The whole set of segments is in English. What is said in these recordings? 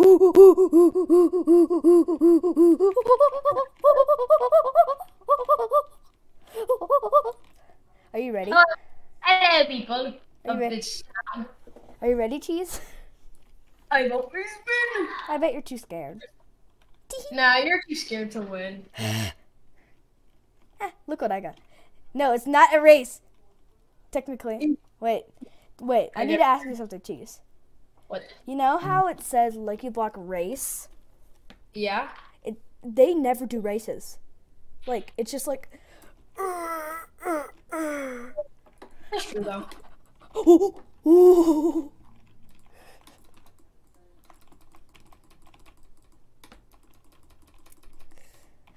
Are you ready? Uh, Hello, people Are you ready? Are you ready, cheese? I've always been. I bet you're too scared. Nah, you're too scared to win. Ah, look what I got. No, it's not a race. Technically. Wait. Wait, I I need to ask you something, cheese. What? You know how it says Lucky Block race? Yeah. It they never do races. Like it's just like That's true though.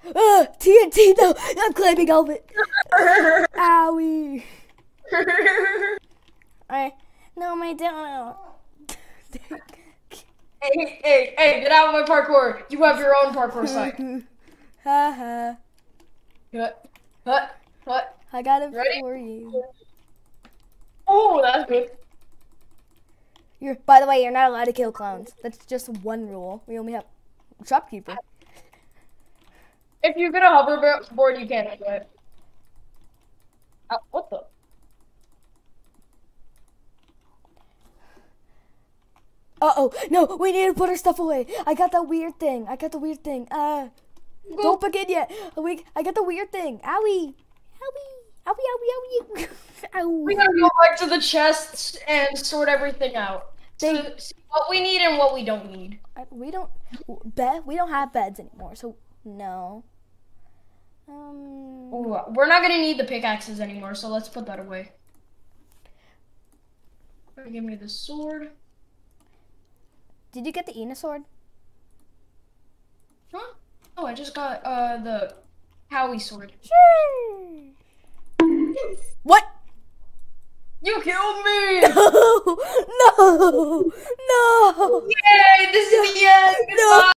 Uh, TNT though. I'm climbing over it. Owie. I no, my Hey, hey, hey, get out of my parkour. You have your own parkour site. ha ha. What? What? What? I got it Ready? for you. Oh, that's good. You're by the way, you're not allowed to kill clowns. That's just one rule. We only have shopkeeper. If you get a hoverboard, you can't do it. Uh, what the? Uh oh, no, we need to put our stuff away. I got that weird thing. I got the weird thing. Uh, don't begin yet. We, I got the weird thing. Owie, owie, owie, owie, owie. Ow. We gotta go back to the chests and sort everything out. They- So, see what we need and what we don't need. We don't bed. We don't have beds anymore, so no. Um, Ooh, we're not gonna need the pickaxes anymore, so let's put that away. Give me the sword. Did you get the Ena sword? Huh? Oh, I just got uh the Howie sword. What? You killed me! No, no, no. Yay! This is the end. No.